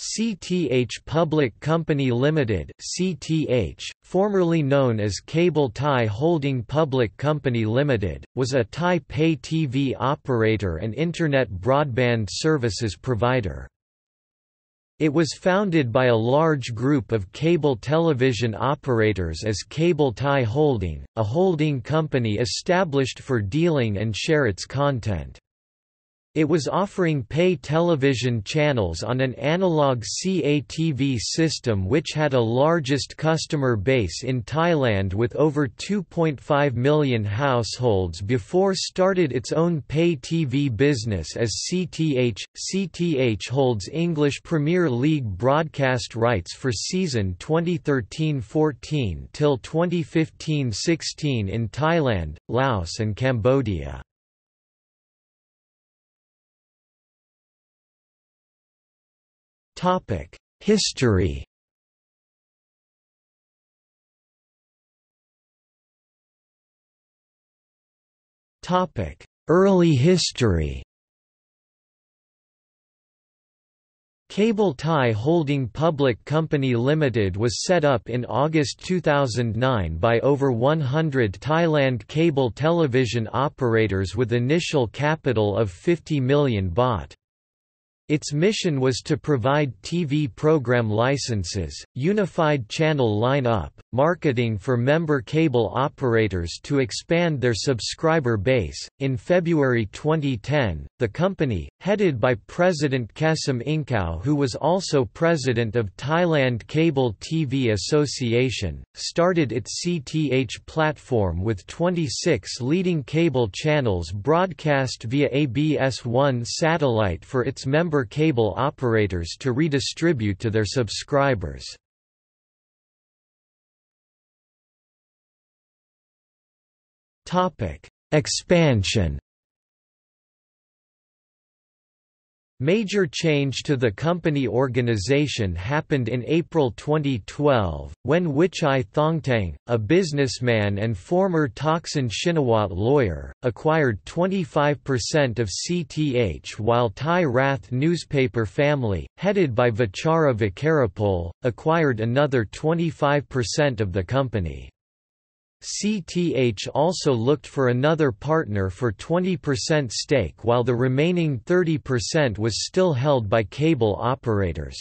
CTH Public Company Limited (CTH), formerly known as Cable Thai Holding Public Company Limited, was a Thai pay TV operator and internet broadband services provider. It was founded by a large group of cable television operators as Cable Thai Holding, a holding company established for dealing and share its content. It was offering pay television channels on an analog CATV system which had a largest customer base in Thailand with over 2.5 million households before started its own pay TV business as CTH. CTH holds English Premier League broadcast rights for season 2013-14 till 2015-16 in Thailand, Laos and Cambodia. History. Early history. Cable Thai Holding Public Company Limited was set up in August 2009 by over 100 Thailand cable television operators with initial capital of 50 million baht. Its mission was to provide TV program licenses, unified channel line-up, marketing for member cable operators to expand their subscriber base. In February 2010, the company, headed by President Kasim Inkau, who was also president of Thailand Cable TV Association, started its CTH platform with 26 leading cable channels broadcast via ABS1 satellite for its member cable operators to redistribute to their subscribers. Expansion Major change to the company organization happened in April 2012, when Wichai Thongtang, a businessman and former Thaksin Shinawat lawyer, acquired 25% of CTH while Thai Rath newspaper family, headed by Vichara Vikarapol, acquired another 25% of the company. CTH also looked for another partner for 20% stake while the remaining 30% was still held by cable operators.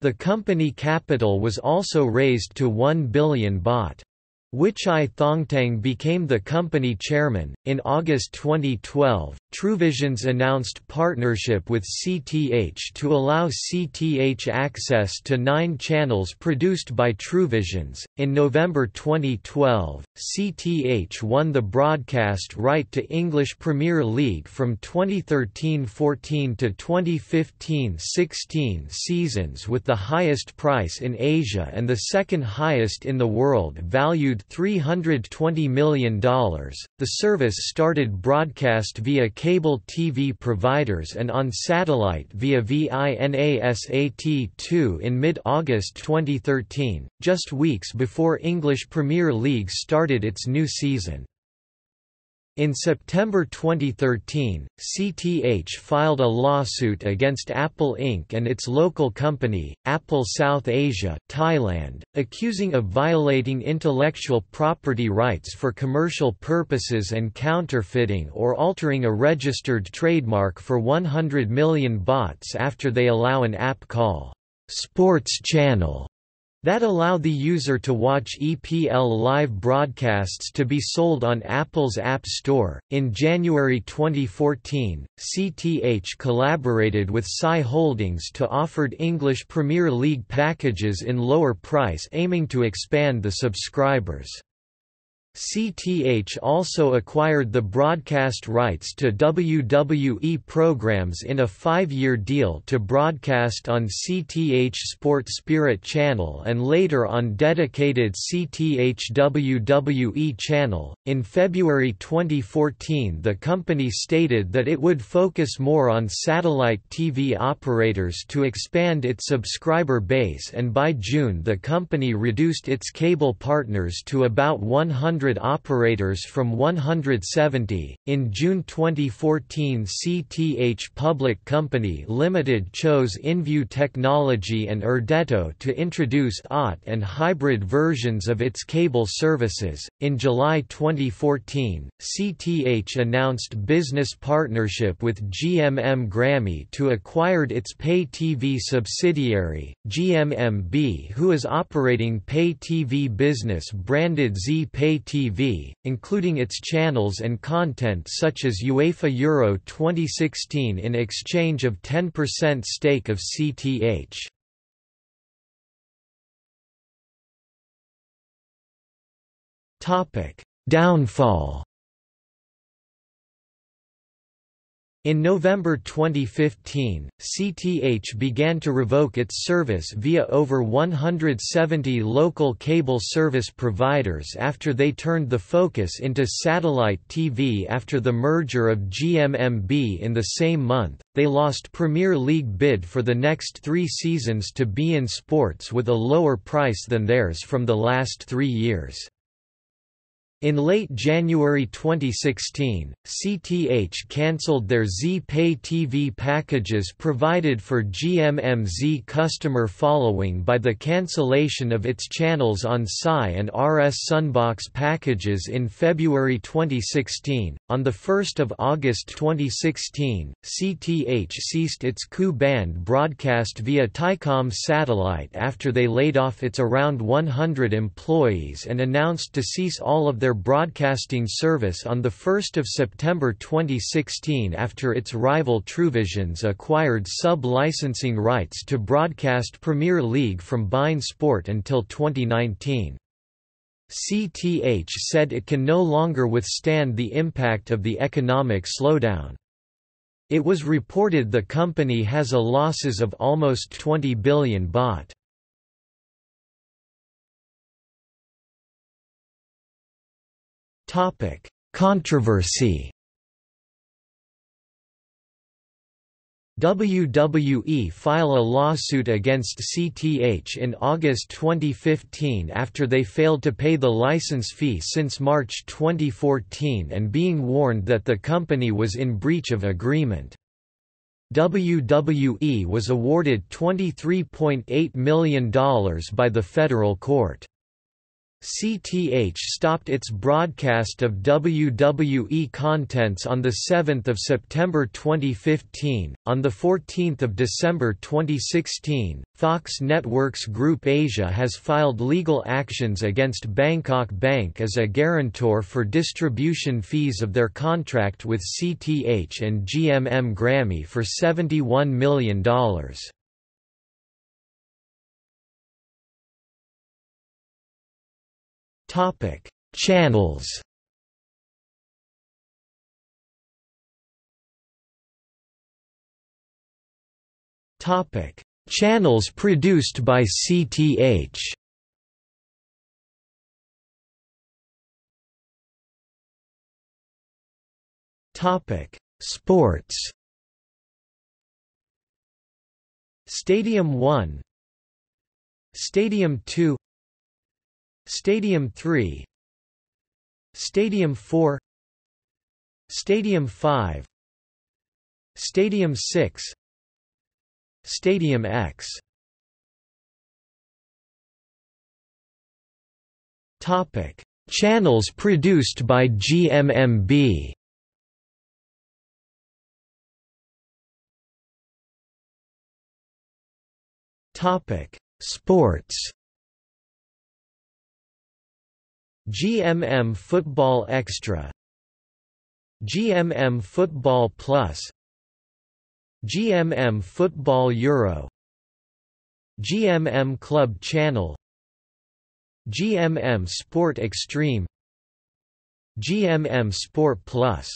The company capital was also raised to 1 billion baht. Wichai Thongtang became the company chairman. In August 2012, TrueVisions announced partnership with CTH to allow CTH access to nine channels produced by TrueVisions. In November 2012, CTH won the broadcast right to English Premier League from 2013 14 to 2015 16 seasons with the highest price in Asia and the second highest in the world, valued $320 million. The service started broadcast via cable TV providers and on satellite via VINASAT2 in mid August 2013, just weeks before English Premier League started its new season. In September 2013, CTH filed a lawsuit against Apple Inc. and its local company, Apple South Asia Thailand, accusing of violating intellectual property rights for commercial purposes and counterfeiting or altering a registered trademark for 100 million bahts after they allow an app call Sports Channel that allow the user to watch EPL live broadcasts to be sold on Apple's App Store. In January 2014, CTH collaborated with PSI Holdings to offer English Premier League packages in lower price aiming to expand the subscribers. CTH also acquired the broadcast rights to WWE programs in a five-year deal to broadcast on CTH Sport Spirit channel and later on dedicated CTH WWE channel. In February 2014, the company stated that it would focus more on satellite TV operators to expand its subscriber base, and by June, the company reduced its cable partners to about 100 100 operators from 170. In June 2014, CTH Public Company Limited chose InView Technology and Irdeto to introduce OT and hybrid versions of its cable services. In July 2014, CTH announced business partnership with GMM Grammy to acquire its pay TV subsidiary, GMMB, who is operating pay TV business branded Z Pay TV, including its channels and content such as UEFA Euro 2016 in exchange of 10% stake of CTH. Downfall In November 2015, CTH began to revoke its service via over 170 local cable service providers after they turned the focus into satellite TV after the merger of GMMB in the same month. They lost Premier League bid for the next three seasons to beIN Sports with a lower price than theirs from the last three years. In late January 2016, CTH cancelled their Z-Pay TV packages provided for GMMZ customer following by the cancellation of its channels on PSI and RS Sunbox packages in February 2016. On 1 August 2016, CTH ceased its Ku band broadcast via Thaicom satellite after they laid off its around 100 employees and announced to cease all of their their broadcasting service on 1 September 2016 after its rival TrueVisions acquired sub-licensing rights to broadcast Premier League from beIN Sport until 2019. CTH said it can no longer withstand the impact of the economic slowdown. It was reported the company has a losses of almost 20 billion baht. Topic: Controversy. WWE file a lawsuit against CTH in August 2015 after they failed to pay the license fee since March 2014 and being warned that the company was in breach of agreement. WWE was awarded $23.8 million by the federal court. CTH stopped its broadcast of WWE contents on 7 September 2015. On 14 December 2016, Fox Networks Group Asia has filed legal actions against Bangkok Bank as a guarantor for distribution fees of their contract with CTH and GMM Grammy for $71 million. Topic: Channels. Topic: Channels produced by CTH. Topic: Sports. Stadium 1 Stadium 2 Stadium 3 Stadium 4 Stadium 5 Stadium 6 Stadium X. Topic. Channels produced by GMMB Topic. Sports GMM Football Extra GMM Football Plus GMM Football Euro GMM Club Channel GMM Sport Extreme GMM Sport Plus